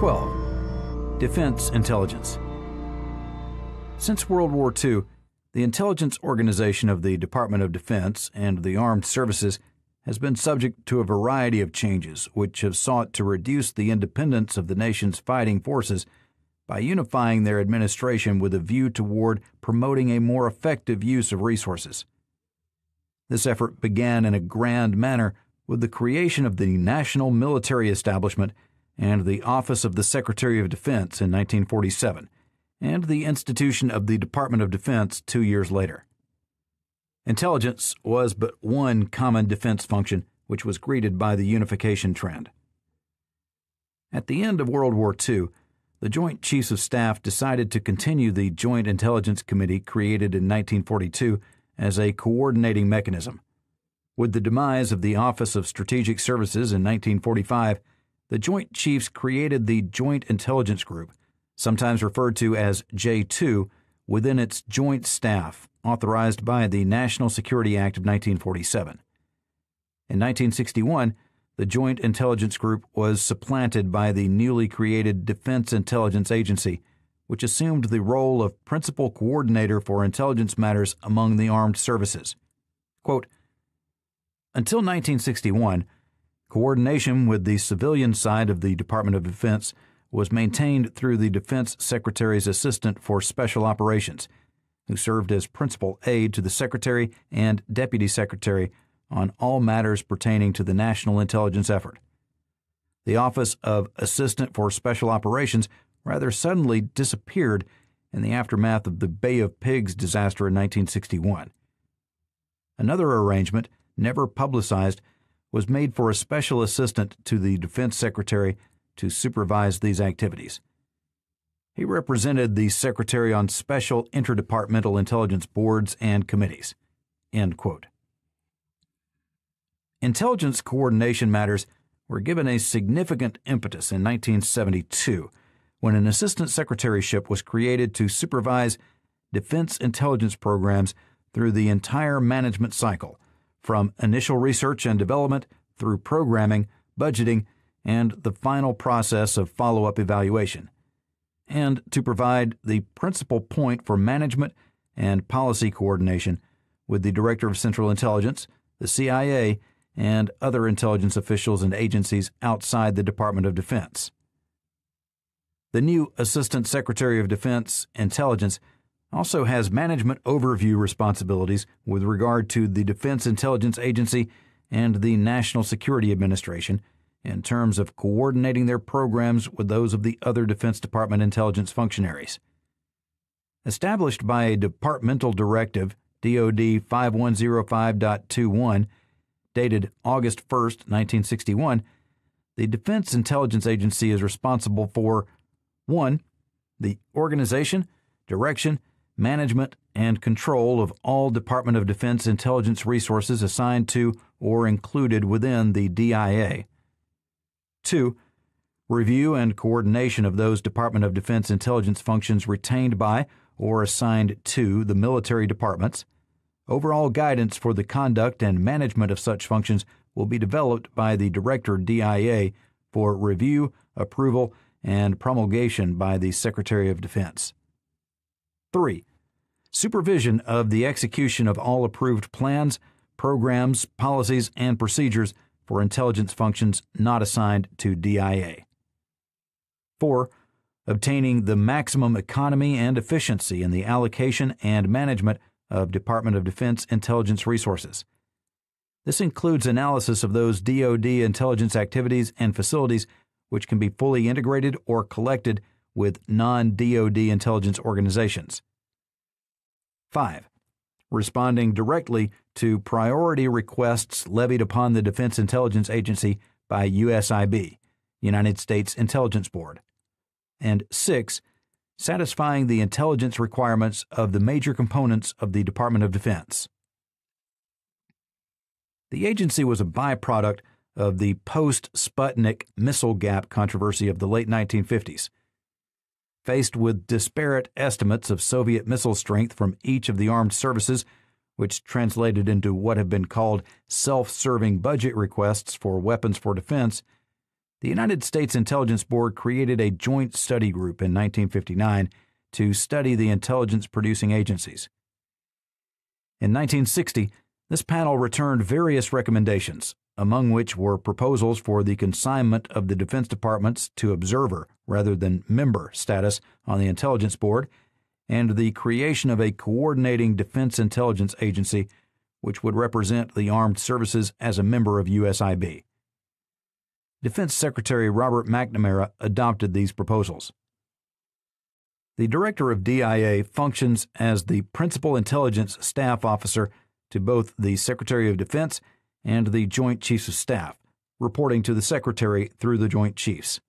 12. Defense Intelligence. Since World War II, the intelligence organization of the Department of Defense and the Armed Services has been subject to a variety of changes which have sought to reduce the independence of the nation's fighting forces by unifying their administration with a view toward promoting a more effective use of resources. This effort began in a grand manner with the creation of the National Military Establishment and the Office of the Secretary of Defense in 1947, and the institution of the Department of Defense two years later. Intelligence was but one common defense function which was greeted by the unification trend. At the end of World War II, the Joint Chiefs of Staff decided to continue the Joint Intelligence Committee created in 1942 as a coordinating mechanism. With the demise of the Office of Strategic Services in 1945, the Joint Chiefs created the Joint Intelligence Group, sometimes referred to as J2, within its joint staff, authorized by the National Security Act of 1947. In 1961, the Joint Intelligence Group was supplanted by the newly created Defense Intelligence Agency, which assumed the role of principal coordinator for intelligence matters among the armed services. Quote, Until 1961, coordination with the civilian side of the Department of Defense was maintained through the Defense Secretary's Assistant for Special Operations, who served as principal aide to the Secretary and Deputy Secretary on all matters pertaining to the national intelligence effort. The Office of Assistant for Special Operations rather suddenly disappeared in the aftermath of the Bay of Pigs disaster in 1961. Another arrangement, never publicized, was made for a special assistant to the Defense Secretary to supervise these activities. He represented the Secretary on special interdepartmental intelligence boards and committees. Intelligence coordination matters were given a significant impetus in 1972 when an assistant secretaryship was created to supervise defense intelligence programs through the entire management cycle, from initial research and development through programming, budgeting, and the final process of follow up evaluation, and to provide the principal point for management and policy coordination with the Director of Central Intelligence, the CIA, and other intelligence officials and agencies outside the Department of Defense. The new Assistant Secretary of Defense Intelligence also has management overview responsibilities with regard to the Defense Intelligence Agency and the National Security Administration in terms of coordinating their programs with those of the other Defense Department intelligence functionaries. Established by a departmental directive, DoD 5105.21, dated August 1, 1961, the Defense Intelligence Agency is responsible for 1. The organization, direction, management, and control of all Department of Defense intelligence resources assigned to or included within the DIA. 2. Review and coordination of those Department of Defense intelligence functions retained by or assigned to the military departments. Overall guidance for the conduct and management of such functions will be developed by the Director DIA for review, approval, and promulgation by the Secretary of Defense. 3. Supervision of the execution of all approved plans, programs, policies, and procedures for intelligence functions not assigned to DIA. 4. Obtaining the maximum economy and efficiency in the allocation and management of Department of Defense intelligence resources. This includes analysis of those DoD intelligence activities and facilities which can be fully integrated or collected with non DoD intelligence organizations. 5. Responding directly to priority requests levied upon the Defense Intelligence Agency by USIB, United States Intelligence Board. And 6 satisfying the intelligence requirements of the major components of the Department of Defense. The agency was a byproduct of the post Sputnik missile gap controversy of the late 1950s. Faced with disparate estimates of Soviet missile strength from each of the armed services, which translated into what have been called self serving budget requests for weapons for defense, The United States Intelligence Board created a joint study group in 1959 to study the intelligence producing agencies. In 1960, this panel returned various recommendations, among which were proposals for the consignment of the Defense Department's to observer rather than member status on the Intelligence Board and the creation of a coordinating defense intelligence agency which would represent the armed services as a member of USIB. Defense Secretary Robert McNamara adopted these proposals. The Director of DIA functions as the principal intelligence staff officer to both the Secretary of Defense and the Joint Chiefs of Staff, reporting to the Secretary through the Joint Chiefs.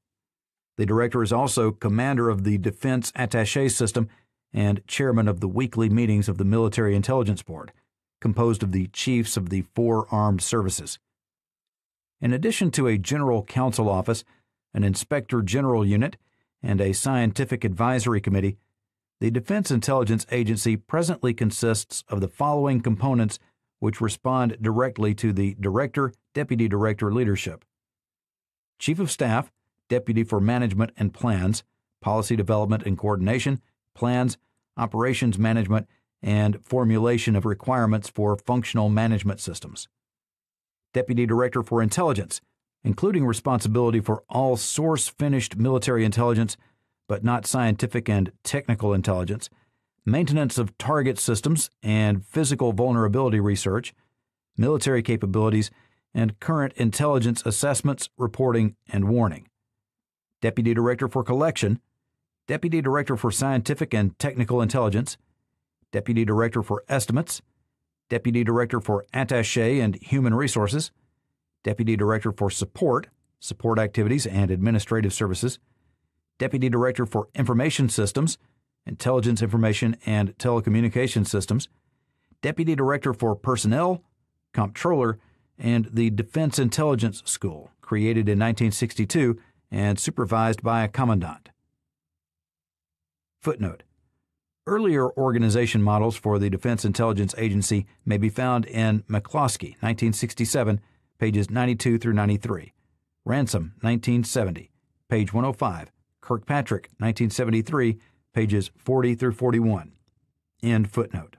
The Director is also Commander of the Defense Attaché System and Chairman of the weekly meetings of the Military Intelligence Board, composed of the Chiefs of the four armed services. In addition to a General Counsel Office, an Inspector General Unit, and a Scientific Advisory Committee, the Defense Intelligence Agency presently consists of the following components which respond directly to the Director Deputy Director leadership Chief of Staff, Deputy for Management and Plans, Policy Development and Coordination, Plans, Operations Management, and Formulation of Requirements for Functional Management Systems. Deputy Director for Intelligence, including responsibility for all source finished military intelligence, but not scientific and technical intelligence, maintenance of target systems and physical vulnerability research, military capabilities, and current intelligence assessments, reporting, and warning. Deputy Director for Collection, Deputy Director for Scientific and Technical Intelligence, Deputy Director for Estimates, Deputy Director for Attaché and Human Resources, Deputy Director for Support, Support Activities and Administrative Services, Deputy Director for Information Systems, Intelligence Information and Telecommunication Systems, Deputy Director for Personnel, Comptroller, and the Defense Intelligence School, created in 1962 and supervised by a commandant. Footnote Earlier organization models for the Defense Intelligence Agency may be found in McCloskey, 1967, pages 92 through 93, Ransom, 1970, page 105, Kirkpatrick, 1973, pages 40 through 41. End footnote.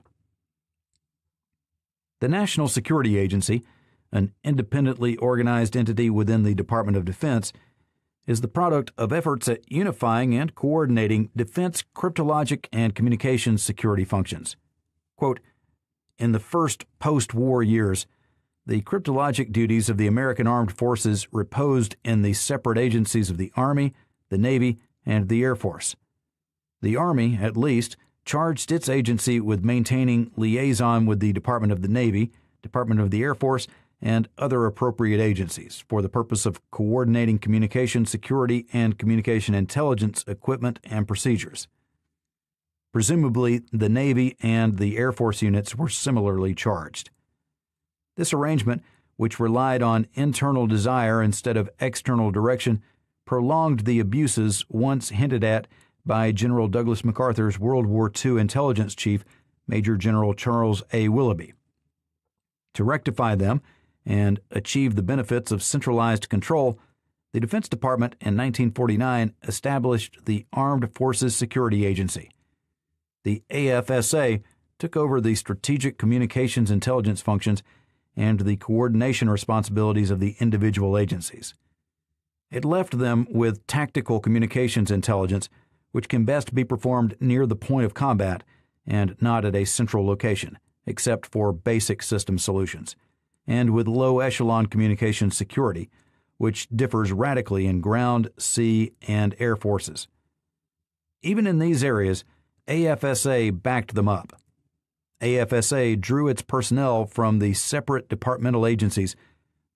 The National Security Agency, an independently organized entity within the Department of Defense, is the product of efforts at unifying and coordinating defense cryptologic and communications security functions. Quote, in the first post war years, the cryptologic duties of the American Armed Forces reposed in the separate agencies of the Army, the Navy, and the Air Force. The Army, at least, charged its agency with maintaining liaison with the Department of the Navy, Department of the Air Force, and other appropriate agencies for the purpose of coordinating communication security and communication intelligence equipment and procedures. Presumably, the Navy and the Air Force units were similarly charged. This arrangement, which relied on internal desire instead of external direction, prolonged the abuses once hinted at by General Douglas MacArthur's World War II intelligence chief, Major General Charles A. Willoughby. To rectify them, and achieve the benefits of centralized control, the Defense Department in 1949 established the Armed Forces Security Agency. The AFSA took over the strategic communications intelligence functions and the coordination responsibilities of the individual agencies. It left them with tactical communications intelligence, which can best be performed near the point of combat and not at a central location, except for basic system solutions and with low echelon communication security, which differs radically in ground, sea, and air forces. Even in these areas, AFSA backed them up. AFSA drew its personnel from the separate departmental agencies,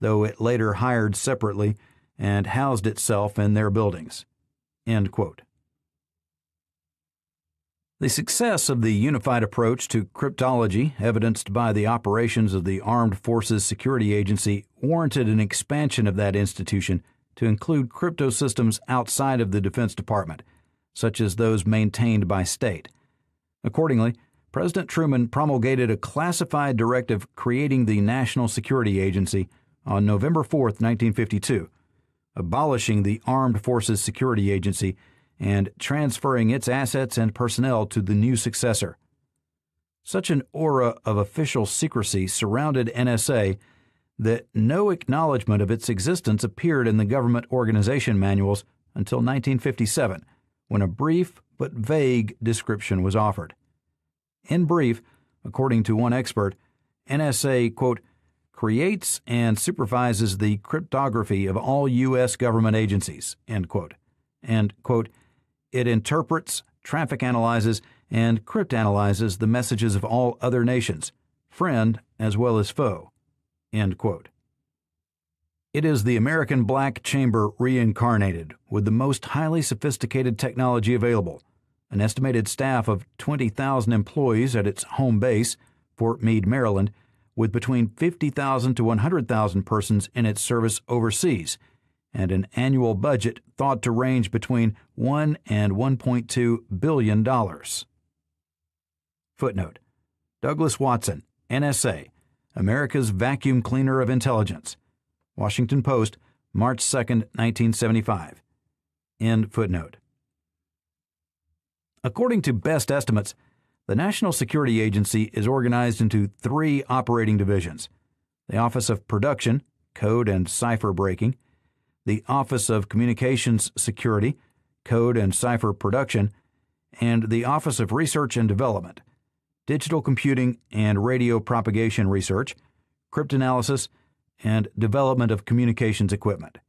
though it later hired separately and housed itself in their buildings. End quote. The success of the unified approach to cryptology, evidenced by the operations of the Armed Forces Security Agency, warranted an expansion of that institution to include crypto systems outside of the Defense Department, such as those maintained by state. Accordingly, President Truman promulgated a classified directive creating the National Security Agency on November 4, 1952, abolishing the Armed Forces Security Agency and transferring its assets and personnel to the new successor. Such an aura of official secrecy surrounded NSA that no acknowledgement of its existence appeared in the government organization manuals until 1957, when a brief but vague description was offered. In brief, according to one expert, NSA, quote, creates and supervises the cryptography of all U.S. government agencies, end quote, and, quote, it interprets, traffic analyzes, and cryptanalyzes the messages of all other nations, friend as well as foe. It is the American Black Chamber reincarnated with the most highly sophisticated technology available, an estimated staff of 20,000 employees at its home base, Fort Meade, Maryland, with between 50,000 to 100,000 persons in its service overseas and an annual budget thought to range between 1 and 1.2 billion dollars. Footnote: Douglas Watson, NSA, America's vacuum cleaner of intelligence. Washington Post, March 2, 1975. End footnote. According to best estimates, the National Security Agency is organized into three operating divisions the Office of Production, Code and Cipher Breaking, the Office of Communications Security, Code and Cipher Production, and the Office of Research and Development, Digital Computing and Radio Propagation Research, Cryptanalysis, and Development of Communications Equipment,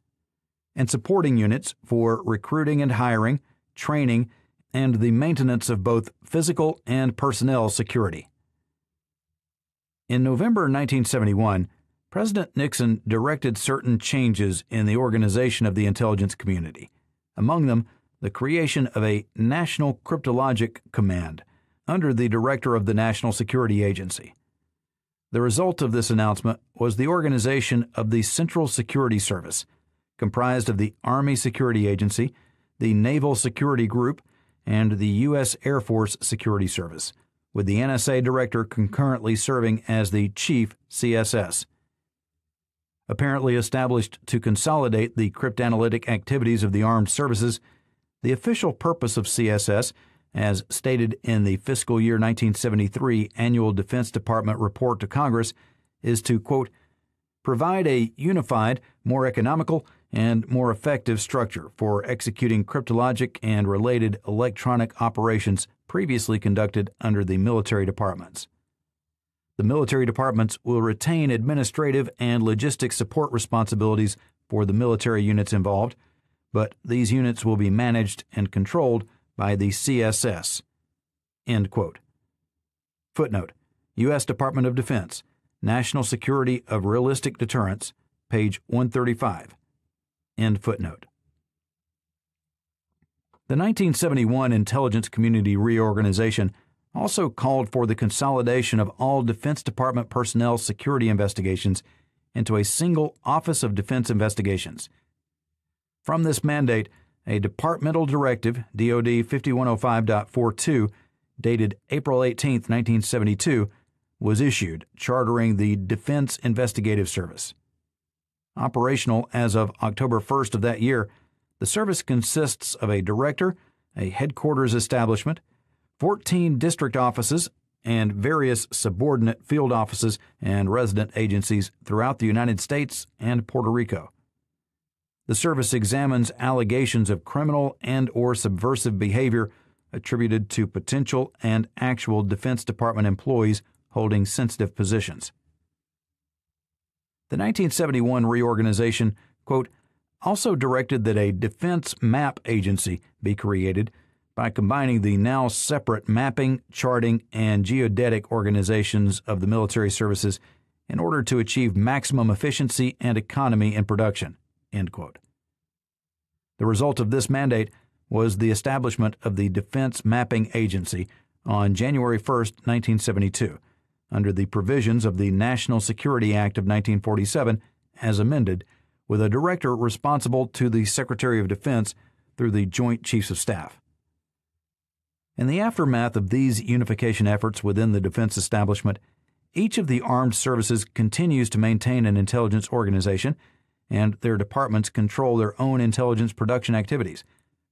and supporting units for recruiting and hiring, training, and the maintenance of both physical and personnel security. In November 1971, President Nixon directed certain changes in the organization of the intelligence community, among them the creation of a National Cryptologic Command under the director of the National Security Agency. The result of this announcement was the organization of the Central Security Service, comprised of the Army Security Agency, the Naval Security Group, and the U.S. Air Force Security Service, with the NSA director concurrently serving as the Chief CSS apparently established to consolidate the cryptanalytic activities of the armed services, the official purpose of CSS, as stated in the fiscal year 1973 annual Defense Department report to Congress, is to, quote, provide a unified, more economical, and more effective structure for executing cryptologic and related electronic operations previously conducted under the military departments. The military departments will retain administrative and logistic support responsibilities for the military units involved, but these units will be managed and controlled by the CSS. End quote. Footnote U.S. Department of Defense, National Security of Realistic Deterrence, page 135. End footnote. The 1971 intelligence community reorganization also called for the consolidation of all Defense Department personnel security investigations into a single Office of Defense Investigations. From this mandate, a departmental directive, DoD 5105.42, dated April 18, 1972, was issued, chartering the Defense Investigative Service. Operational as of October 1st of that year, the service consists of a director, a headquarters establishment, 14 district offices, and various subordinate field offices and resident agencies throughout the United States and Puerto Rico. The service examines allegations of criminal and or subversive behavior attributed to potential and actual Defense Department employees holding sensitive positions. The 1971 reorganization, quote, also directed that a defense map agency be created by combining the now separate mapping, charting, and geodetic organizations of the military services in order to achieve maximum efficiency and economy in production. The result of this mandate was the establishment of the Defense Mapping Agency on January 1, 1972, under the provisions of the National Security Act of 1947 as amended, with a director responsible to the Secretary of Defense through the Joint Chiefs of Staff. In the aftermath of these unification efforts within the defense establishment, each of the armed services continues to maintain an intelligence organization and their departments control their own intelligence production activities,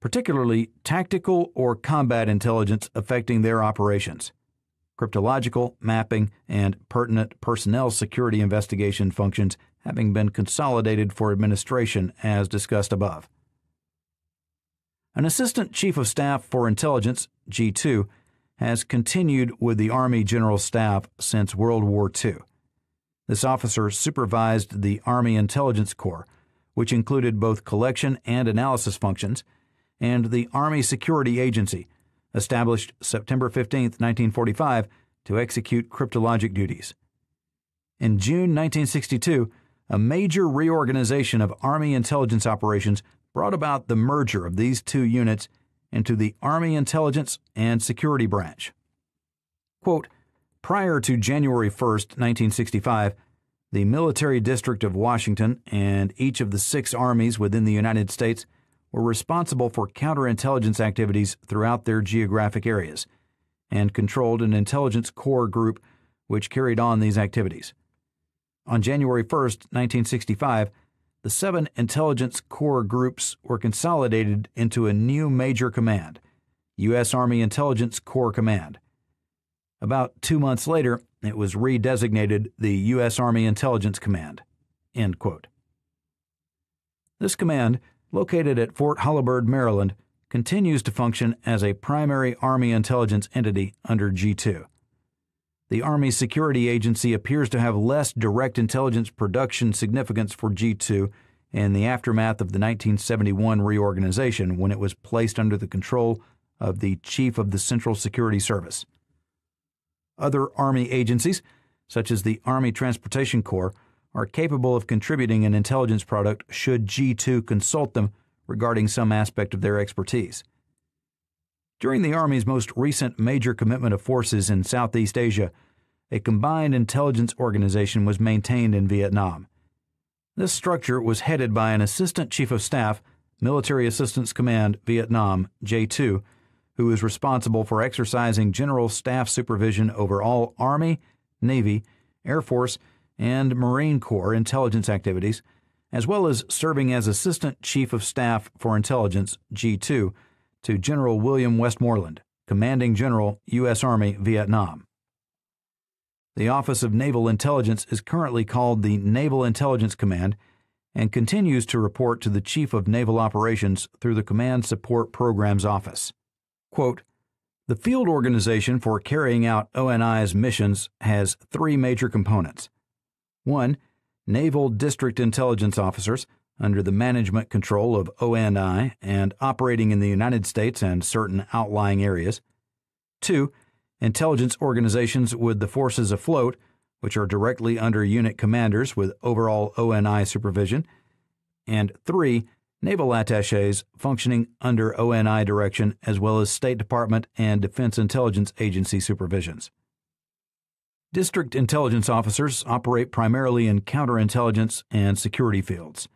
particularly tactical or combat intelligence affecting their operations. Cryptological, mapping, and pertinent personnel security investigation functions having been consolidated for administration as discussed above. An Assistant Chief of Staff for Intelligence, G2, has continued with the Army General Staff since World War II. This officer supervised the Army Intelligence Corps, which included both collection and analysis functions, and the Army Security Agency, established September 15, 1945, to execute cryptologic duties. In June 1962, a major reorganization of Army intelligence operations brought about the merger of these two units into the Army Intelligence and Security Branch. Quote, Prior to January 1, 1965, the Military District of Washington and each of the six armies within the United States were responsible for counterintelligence activities throughout their geographic areas and controlled an intelligence corps group which carried on these activities. On January 1, 1965, the seven intelligence corps groups were consolidated into a new major command, U.S. Army Intelligence Corps Command. About two months later, it was redesignated the U.S. Army Intelligence Command. This command, located at Fort Holabird, Maryland, continues to function as a primary Army intelligence entity under G2. The Army Security Agency appears to have less direct intelligence production significance for G2 in the aftermath of the 1971 reorganization when it was placed under the control of the Chief of the Central Security Service. Other Army agencies, such as the Army Transportation Corps, are capable of contributing an intelligence product should G2 consult them regarding some aspect of their expertise. During the Army's most recent major commitment of forces in Southeast Asia, a combined intelligence organization was maintained in Vietnam. This structure was headed by an Assistant Chief of Staff, Military Assistance Command, Vietnam, J2, who is responsible for exercising general staff supervision over all Army, Navy, Air Force, and Marine Corps intelligence activities, as well as serving as Assistant Chief of Staff for Intelligence, G2, to General William Westmoreland, Commanding General, U.S. Army, Vietnam. The Office of Naval Intelligence is currently called the Naval Intelligence Command and continues to report to the Chief of Naval Operations through the Command Support Programs Office. Quote, the field organization for carrying out ONI's missions has three major components. One, Naval District Intelligence Officers, under the management control of ONI and operating in the United States and certain outlying areas. Two, intelligence organizations with the forces afloat, which are directly under unit commanders with overall ONI supervision, and three, naval attaches functioning under ONI direction as well as State Department and Defense Intelligence Agency supervisions. District intelligence officers operate primarily in counterintelligence and security fields.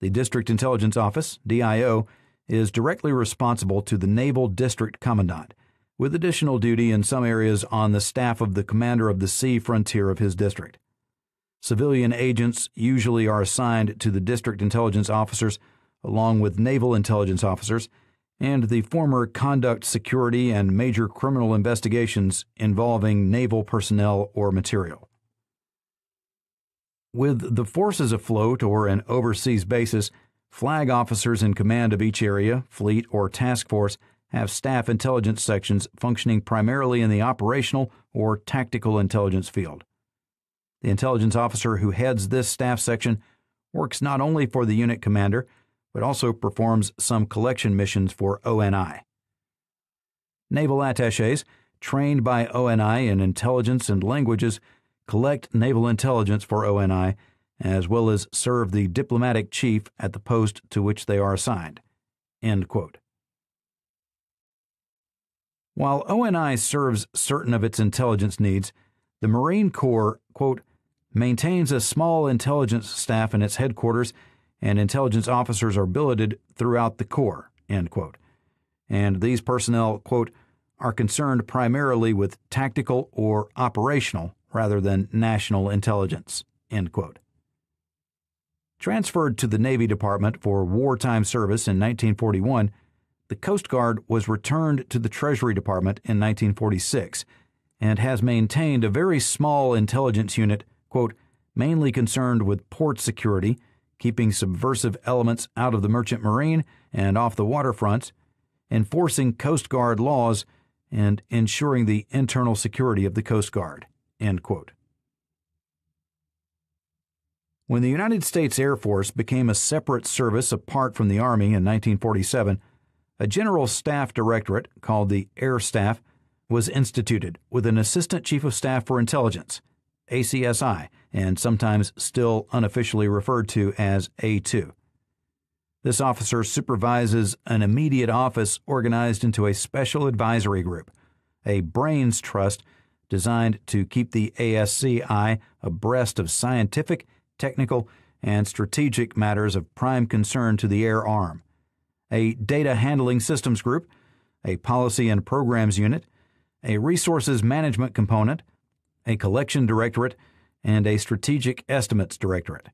The District Intelligence Office, DIO, is directly responsible to the Naval District Commandant with additional duty in some areas on the staff of the commander of the sea frontier of his district. Civilian agents usually are assigned to the district intelligence officers, along with naval intelligence officers, and the former conduct security and major criminal investigations involving naval personnel or material. With the forces afloat or an overseas basis, flag officers in command of each area, fleet, or task force have staff intelligence sections functioning primarily in the operational or tactical intelligence field. The intelligence officer who heads this staff section works not only for the unit commander, but also performs some collection missions for ONI. Naval attaches, trained by ONI in intelligence and languages, collect naval intelligence for ONI, as well as serve the diplomatic chief at the post to which they are assigned. While ONI serves certain of its intelligence needs, the Marine Corps, quote, maintains a small intelligence staff in its headquarters, and intelligence officers are billeted throughout the Corps, end quote. And these personnel, quote, are concerned primarily with tactical or operational rather than national intelligence. Transferred to the Navy Department for wartime service in 1941, the Coast Guard was returned to the Treasury Department in 1946 and has maintained a very small intelligence unit, quote, mainly concerned with port security, keeping subversive elements out of the merchant marine and off the waterfronts, enforcing Coast Guard laws, and ensuring the internal security of the Coast Guard. When the United States Air Force became a separate service apart from the Army in 1947, a General Staff Directorate called the Air Staff was instituted with an Assistant Chief of Staff for Intelligence, ACSI, and sometimes still unofficially referred to as A2. This officer supervises an immediate office organized into a special advisory group, a brains trust designed to keep the ASCI abreast of scientific technical, and strategic matters of prime concern to the Air Arm, a data handling systems group, a policy and programs unit, a resources management component, a collection directorate, and a strategic estimates directorate.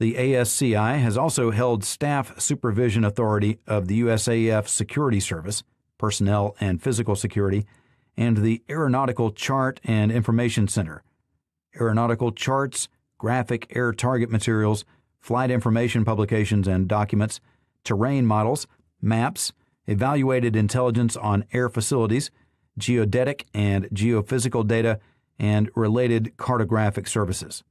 The ASCI has also held staff supervision authority of the USAF Security Service, personnel and physical security, and the Aeronautical Chart and Information Center, aeronautical charts, graphic air target materials, flight information publications and documents, terrain models, maps, evaluated intelligence on air facilities, geodetic and geophysical data, and related cartographic services.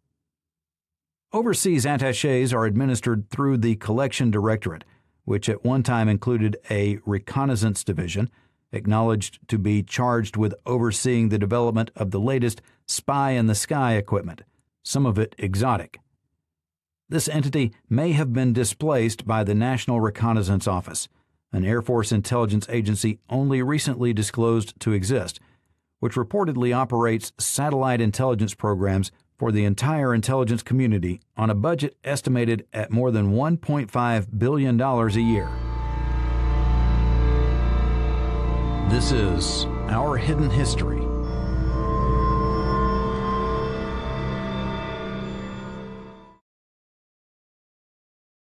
Overseas attaches are administered through the Collection Directorate, which at one time included a reconnaissance division, acknowledged to be charged with overseeing the development of the latest spy in the sky equipment some of it exotic. This entity may have been displaced by the National Reconnaissance Office, an Air Force intelligence agency only recently disclosed to exist, which reportedly operates satellite intelligence programs for the entire intelligence community on a budget estimated at more than $1.5 billion a year. This is Our Hidden History